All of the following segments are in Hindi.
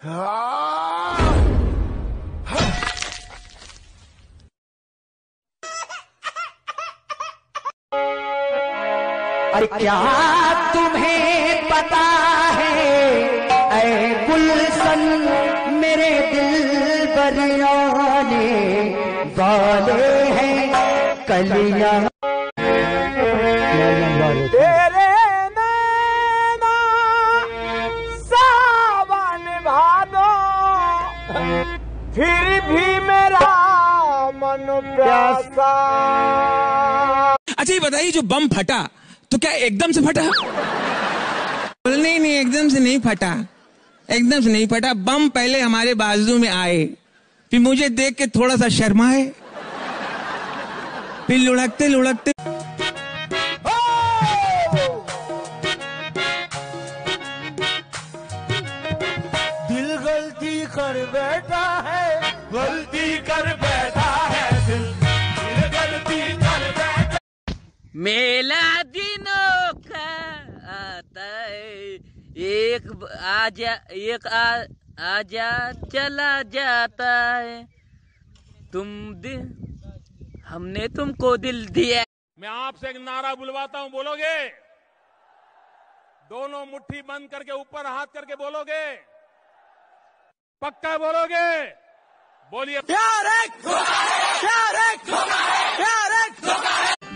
अरे क्या तुम्हें पता है? ऐ गुलशन मेरे दिल बरियाने वाले हैं कलियाँ। फिर भी मेरा मन प्यासा। अच्छा ये बताइए जो बम फटा तो क्या एकदम से फटा? नहीं नहीं एकदम से नहीं फटा। एकदम से नहीं फटा। बम पहले हमारे बाजू में आए। फिर मुझे देख के थोड़ा सा शर्माए। फिर लुढ़कते लुढ़कते। दिल गलती कर बैठा है। गलती कर बैठा है दिल। गलती कर बैठा मेला दिनों का आता है। एक आजा एक आ, आजा चला जाता है। तुम दिल हमने तुमको दिल दिया मैं आपसे एक नारा बुलवाता हूँ बोलोगे? दोनों मुट्ठी बंद करके ऊपर हाथ करके बोलोगे? पक्का बोलोगे? बोलिए।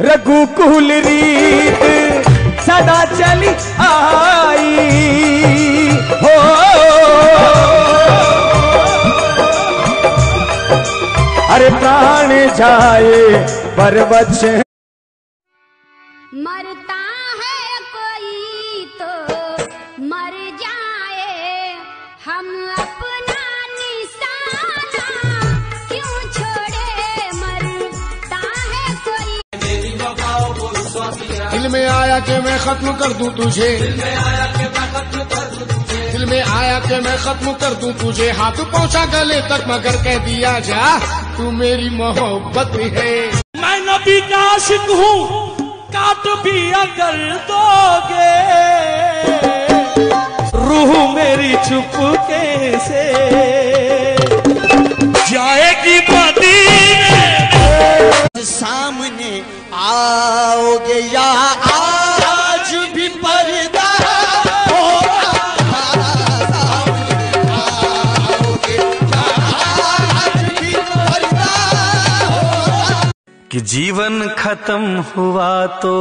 रघुकुल रीत सदा चली आई। हो। अरे प्राण जाए पर बच्चे मरता है कोई तो। दिल में आया कि मैं खत्म कर दूँ तुझे। दिल में आया कि मैं खत्म कर दूँ तुझे। हाथ पहुँचा गले तक, मगर कह दिया जा, तू मेरी मोहब्बत है। मैं नबी का आशिक हूँ, काट भी अगर दोगे। रूह मेरी चुपके से आओगे या आज भी पर्दा? कि जीवन खत्म हुआ तो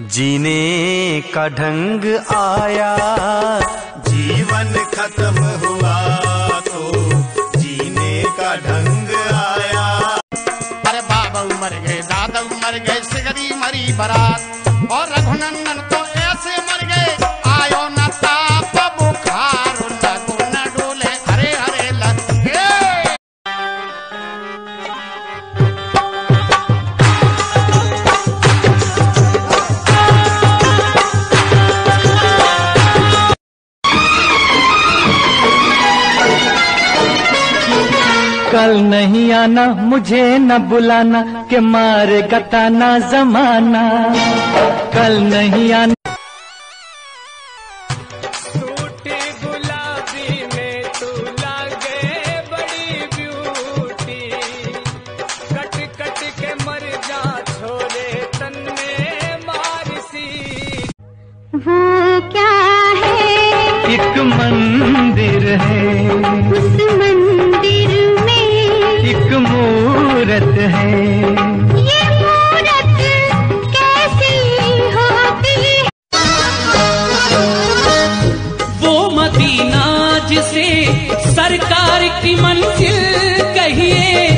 जीने का ढंग आया। जीवन खत्म हुआ। मर गए दादव मर गए सिगरी मरी बरात। और रघुनंदन कल नहीं आना मुझे न बुलाना के मारे गताना जमाना। कल नहीं आना। जिसे सरकार की मंजिल कहिए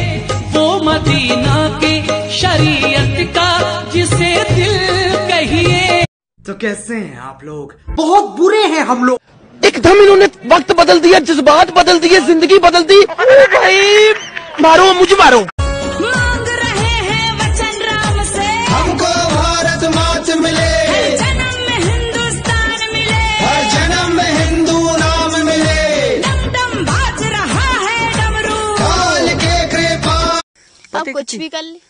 वो मदीना के शरीयत का जिसे दिल कहिए। तो कैसे हैं आप लोग? बहुत बुरे हैं हम लोग। एकदम इन्होंने वक्त बदल दिया जज्बात बदल दिए ज़िंदगी बदल दी। भाई मारो मुझे मारो। कुछ भी कर ले।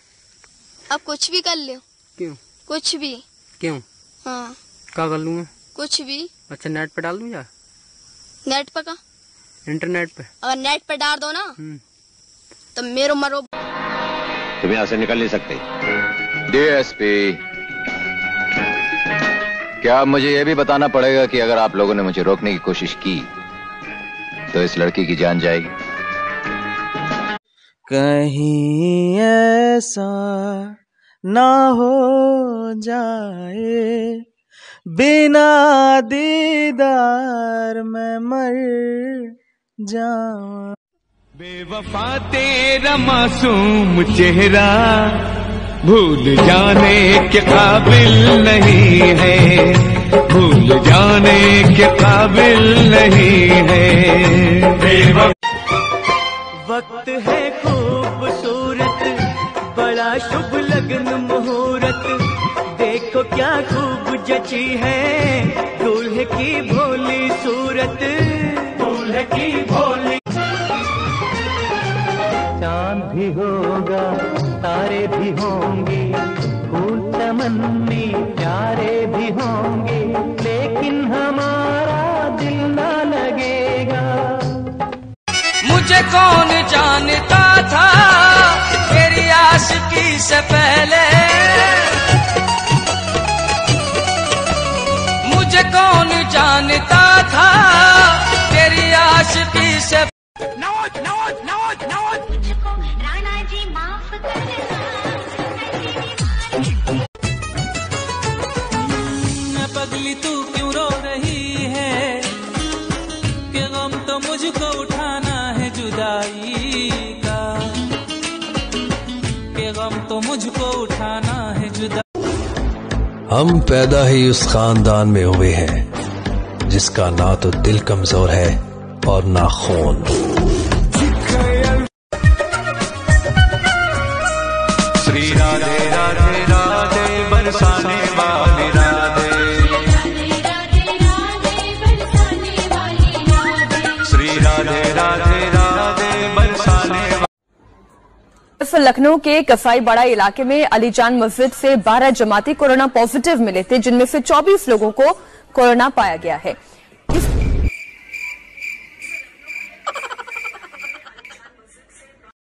अब कुछ भी कर ले। क्यों? कुछ भी। क्यों? हाँ। क्या कर लूँ मैं? कुछ भी। अच्छा नेट पे डाल दूँ या नेट पे का? इंटरनेट पे। अगर नेट पे डाल दो ना तो मेरो मरो तुम यहाँ से निकल नहीं सकते। डीएसपी क्या मुझे यह भी बताना पड़ेगा कि अगर आप लोगों ने मुझे रोकने की कोशिश की तो इस लड़की की जान जाएगी। कहीं ऐसा ना हो जाए। बिना दीदार में मर जाऊँ। बेवफा तेरा मासूम चेहरा भूल जाने के काबिल नहीं है। भूल जाने के काबिल नहीं है। वक्त है खूब जची है दूल्हे की भोली सूरत। दूल्हे की भोली। चाँद भी होगा तारे भी होंगे फूल चमन में प्यारे भी होंगे लेकिन हमारा दिल ना लगेगा। मुझे कौन जानता था तेरी आशिकी से पहले? तू क्यों रो रही है? तो मुझको उठाना है जुदाई तो उठाना है हम पैदा ही उस खानदान में हुए हैं, जिसका ना तो दिल कमज़ोर है और ना खून। फिर लखनऊ के कसाई कसाईबाड़ा इलाके में अलीजान मस्जिद से 12 जमाती कोरोना पॉजिटिव मिले थे, जिनमें से 24 लोगों को कोरोना पाया गया है।